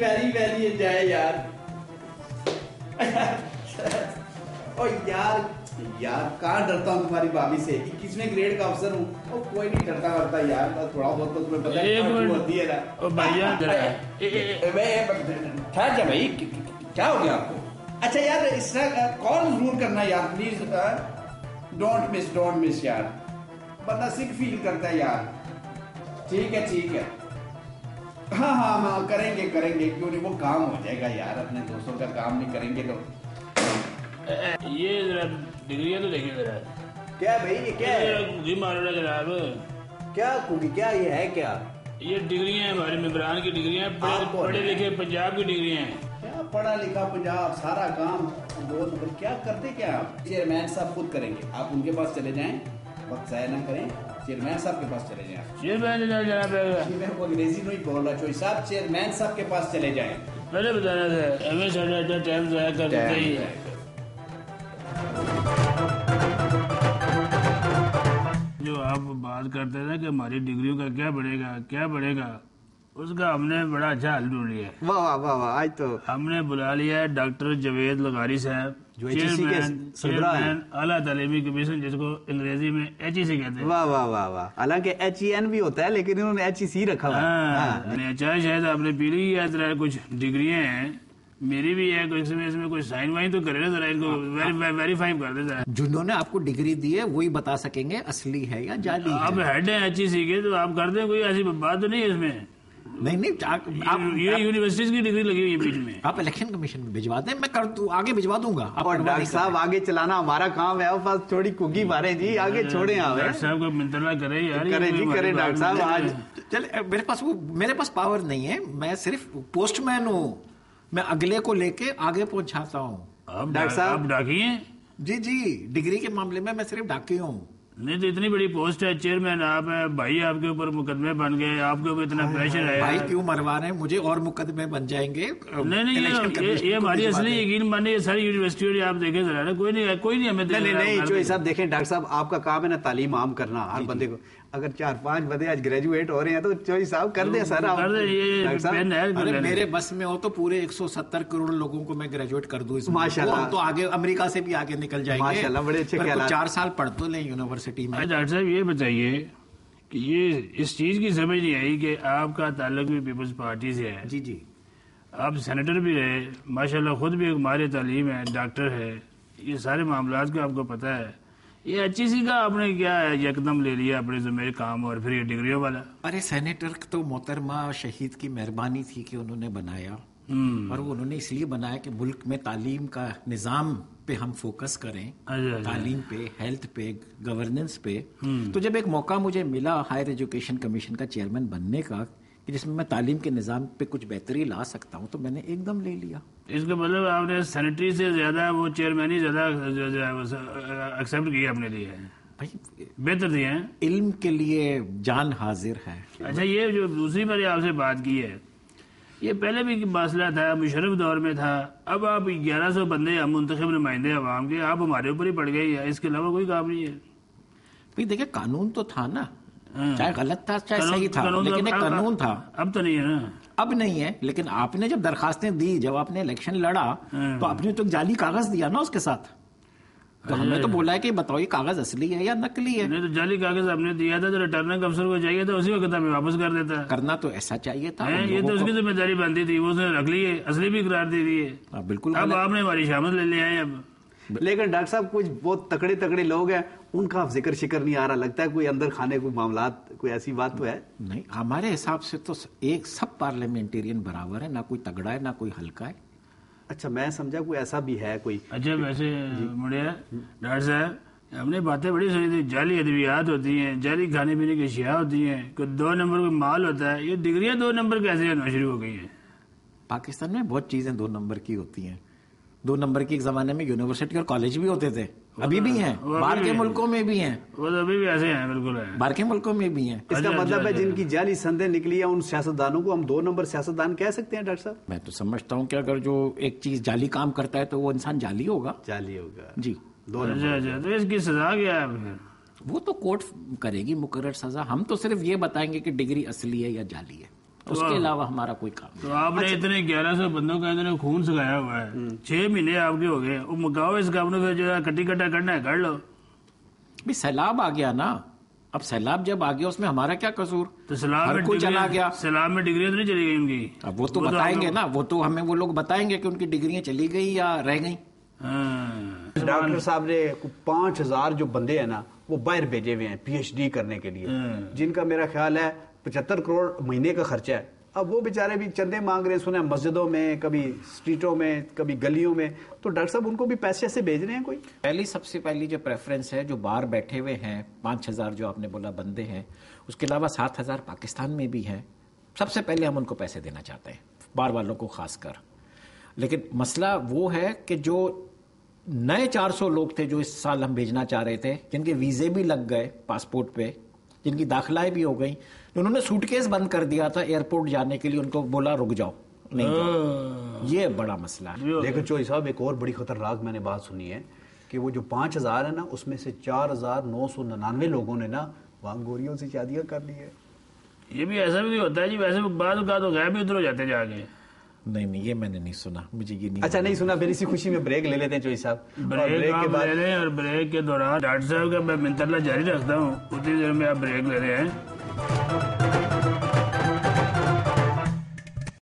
Really very very enjoy यार ओ यार यार कहाँ डरता हूँ तुम्हारी भाभी से? इक्कीसवें ग्रेड का अफसर हूँ? ओ कोई नहीं डरता करता यार तो थोड़ा बहुत तो तुम्हें पता है। होती है ना। ओ भैया जरा ए- ए- ए- मैं ठहर जा भाई क- क- क्या हो गया आपको? अच्छा यार इसका कॉल ज़रूर करना यार please don't miss don't miss यार। बंदा सिक फील करता है यार। ठीक है ठीक है। हाँ हाँ हाँ करेंगे करेंगे क्यों नहीं वो काम हो जाएगा यार अपने दोस्तों का काम नहीं करेंगे तो। ये जरा डिग्रियाँ तो देखिए जरा। क्या भाई ये क्या है? मारो जनाब क्या कुकी क्या ये है क्या? ये डिग्रियाँ हैं हमारे मेम्बरान की डिग्रियाँ हैं पढ़े? लिखे पंजाब की डिग्रियाँ हैं। क्या पढ़ा लिखा पंजाब सारा काम बहुत क्या करते क्या आप? चेयरमैन साहब खुद करेंगे। आप उनके पास चले जाएँ वक्त जाया ना करें। चेयरमैन साहब के पास चले जाएँ। चेयरमैन जनाब अंग्रेज़ी नहीं बोल रहा चोई साहब चेयरमैन साहब के पास चले जाए। मैंने बताना था हमें साढ़े इतना टाइम जाया कर ही है जो आप बात करते थे कि हमारी डिग्रियों का क्या बढ़ेगा क्या बढ़ेगा? उसका हमने बड़ा अच्छा हल ढूंढ लिया। वाह वाह वाह वाह आज तो हमने बुला लिया है डॉक्टर जवेद लगारी साहब जो चेयरमैन आला तालीमी कमीशन जिसको अंग्रेज़ी में एच कहते हैं। वाह वाह वाह वाह। हालाँकि एच ई एन भी होता है लेकिन इन्होंने एच ई सी रखा हुआ है। हाँ हाँ, अच्छा शायद आपने पी ली है जरा कुछ डिग्रियाँ हैं मेरी भी है कोई इसमें इसमें कोई साइन वाइन तो करे ना जरा इनको वेरी वेरीफाई कर दे जरा। जिन्होंने आपको डिग्री दी है वही बता सकेंगे असली है या जाली है। आप हेड हैं अच्छी सीखे तो आप कर दें कोई ऐसी बात तो नहीं है इसमें। नहीं नहीं आप, आप, ये यूनिवर्सिटीज की डिग्री लगी हुई है बीच में। आप इलेक्शन कमीशन में भिजवा दें मैं कर दूँ आगे भिजवा दूँगा। आप और डॉक्टर साहब आगे चलाना हमारा काम है बस थोड़ी कुकी मारे जी आगे छोड़े आवे डॉक्टर साहब को मिंतला करे यार ये करें जी करें डॉक्टर साहब आज चल मेरे पास वो मेरे पास पावर नहीं है मैं सिर्फ़ पोस्टमैन हूँ। मैं अगले को लेके आगे पहुंचाता हूँ। डॉक्टर साहब- आप डाकी जी जी डिग्री के मामले में मैं सिर्फ़ डाकी हूँ। नहीं तो इतनी बड़ी पोस्ट है चेयरमैन आप है भाई आपके ऊपर मुकदमे बन गए आपके ऊपर इतना प्रेशर है। भाई क्यों मरवा रहे हैं? मुझे और मुकदमे बन जाएँगे। नहीं नहीं ये, ये, हमारी असली यकीन मानिए ये सारी यूनिवर्सिटी आप देखे जरा कोई नहीं कोई नहीं हमें नहीं नहीं जो साहब देखें डॉक्टर साहब आपका काम है ना तालीम आम करना हर बंदे को। अगर चार पाँच बंदे आज ग्रेजुएट हो रहे हैं तो चोई साहब कर दे सर आप कर दे ये पेन है अरे मेरे बस में हो तो पूरे 170 करोड़ लोगों को मैं ग्रेजुएट कर दूँ इसमें माशाल्लाह। तो आगे अमेरिका से भी आगे निकल जाएँगे। माशाल्लाह, बड़े अच्छे ख्यालात। चार साल पढ़ तो लें यूनिवर्सिटी में। डॉक्टर साहब ये बताइए कि ये इस चीज़ की समझ नहीं आई कि आपका ताल्लुक भी पीपल्स पार्टी से है। जी जी। आप सेनेटर भी रहे माशाल्लाह खुद भी एक मारे तालीम है डॉक्टर है। ये सारे मामला का आपको पता है। ये अच्छी सी का आपने क्या है यकदम ले लिया अपने जिम्मे काम और फिर ये डिग्रियों वाला। अरे सेनेटर तो मोहतरमा शहीद की मेहरबानी थी कि उन्होंने बनाया। हम्म। और वो उन्होंने इसलिए बनाया कि मुल्क में तालीम का निज़ाम पे हम फोकस करें। अच्छा, अच्छा। तालीम पे हेल्थ पे गवर्नेंस पे। हम्म। तो जब एक मौका मुझे मिला हायर एजुकेशन कमीशन का चेयरमैन बनने का कि जिसमें मैं तालीम के निज़ाम पे कुछ बेहतरी ला सकता हूँ तो मैंने एकदम ले लिया। इसका मतलब आपने सेनेटरी से ज़्यादा वो चेयरमैन ही ज़्यादा एक्सेप्ट किया अपने लिए? भाई बेहतर दिए हैं? इल्म के लिए जान हाजिर है। अच्छा ये जो दूसरी बार आपसे बात की है ये पहले भी मसला था मुशरफ दौर में था। अब आप ग्यारह सौ बंदे हम मुंतखब नुमाइंदे अवाम के आप हमारे ऊपर ही पड़ गए इसके अलावा कोई काम नहीं है। भाई देखिए कानून तो था ना। चाहे गलत था चाहे सही था कानून लेकिन एक कानून था। अब तो नहीं है ना। अब नहीं है लेकिन आपने जब दरखास्तें दी जब आपने इलेक्शन लड़ा हाँ। तो आपने तो जाली कागज़ दिया ना उसके साथ। तो हमने तो बोला है कि बताओ ये कागज़ असली है या नकली है। नहीं तो जाली कागज़ आपने दिया था तो रिटर्निंग अफसर को चाहिए था उसी वक्त हमें वापस कर देता। करना तो ऐसा चाहिए था। है ये तो उसकी ज़िम्मेदारी बनती थी वो उसने रख ली है असली भी करार दे दी है। हाँ, बिल्कुल अब आपने हमारी शामत ले लिया है अब। लेकिन डॉक्टर साहब कुछ बहुत तकड़े तकड़े लोग हैं उनका ज़िक्र शिक्र नहीं आ रहा लगता है कोई अंदर खाने को मामला कोई ऐसी बात तो है? नहीं हमारे हिसाब से तो एक सब पार्लियामेंटेरियन बराबर है ना कोई तगड़ा है ना कोई हल्का है। अच्छा मैं समझा कोई ऐसा भी है कोई? अच्छा वैसे मुड़िया डॉक्टर साहब हमने बातें बड़ी सुनी थी जाली अद्वियात होती हैं जाली खाने पीने की अशिया होती हैं कोई दो नंबर का माल होता है ये डिग्रियाँ दो नंबर कैसे आना शुरू हो गई हैं? पाकिस्तान में बहुत चीज़ें दो नंबर की होती हैं। दो नंबर की एक जमाने में यूनिवर्सिटी और कॉलेज भी होते थे। अभी भी हैं। बाहर के मुल्कों में भी हैं। वो तो अभी भी ऐसे हैं बिल्कुल है। बाहर के मुल्कों में भी हैं। इसका अच्छा, मतलब है अच्छा, जिनकी जाली संदेह निकली है उन सियासतदानों को हम दो नंबर सियासतदान कह सकते हैं डॉक्टर साहब? मैं तो समझता हूँ कि अगर जो एक चीज़ जाली काम करता है तो वो इंसान जाली होगा। जाली होगा। जी। दो अच्छा नंबर अच्छा तो इसकी सजा क्या है वो तो कोर्ट करेगी मुकर्र सजा। हम तो सिर्फ़ ये बताएँगे कि डिग्री असली है या जाली है। उसके अलावा हमारा कोई काम तो आपने इतने ग्यारह सौ बंदों का इन्होंने खून सगाया हुआ है। छह महीने आपके हो गए। वो मकाओ इस काम फिर जो है कट्टी कट्टा करना है कर लो। भी सैलाब आ गया ना। अब सैलाब जब आ गया उसमें हमारा क्या कसूर? तो हर में कोई चला गया। सलाम में डिग्री तो नहीं चली गई उनकी। अब वो तो आप बताएँगे ना। वो तो हमें वो लोग बताएँगे कि उनकी डिग्रियाँ चली गई या रह गई। हाँ। डॉक्टर साहब ने पाँच हज़ार जो बंदे हैं ना वो बाहर भेजे हुए हैं पीएचडी करने के लिए। जिनका मेरा ख्याल है पचहत्तर करोड़ महीने का खर्चा है। अब वो बेचारे भी चंदे मांग रहे हैं, सुना, मस्जिदों में, कभी स्ट्रीटों में, कभी गलियों में। तो डॉक्टर साहब, उनको भी पैसे ऐसे भेज रहे हैं कोई? पहली, सबसे पहली जो प्रेफरेंस है, जो बाहर बैठे हुए हैं, पाँच हज़ार जो आपने बोला बंदे हैं, उसके अलावा सात हज़ार पाकिस्तान में भी हैं। सबसे पहले हम उनको पैसे देना चाहते हैं, बाहर वालों को खासकर। लेकिन मसला वो है कि जो नए 400 लोग थे, जो इस साल हम भेजना चाह रहे थे, जिनके वीजे भी लग गए, पासपोर्ट पे, जिनकी दाखिलाएँ भी हो गई तो उन्होंने सूटकेस बंद कर दिया था एयरपोर्ट जाने के लिए। उनको बोला रुक जाओ नहीं जाओ। ये बड़ा मसला है। लेकिन चोई साहब एक और बड़ी खतरनाक मैंने बात सुनी है कि वो जो पाँच हज़ार है ना उसमें से चार हज़ार नौ सौ निन्यानवे लोगों ने ना वहाँ गोरियों से शादियाँ कर ली है। ये भी ऐसा भी होता है जी वैसे बाद तो भी उधर हो जाते जाके। नहीं नहीं ये मैंने नहीं सुना मुझे ये नहीं अच्छा नहीं सुना फिर इसी खुशी में ब्रेक ले लेते हैं चोई साहब। ब्रेक ब्रेक के बाद ले लें और ब्रेक के दौरान डॉक्टर साहब का मैं मिंतला जारी रखता हूँ उतनी देर में आप ब्रेक ले रहे हैं।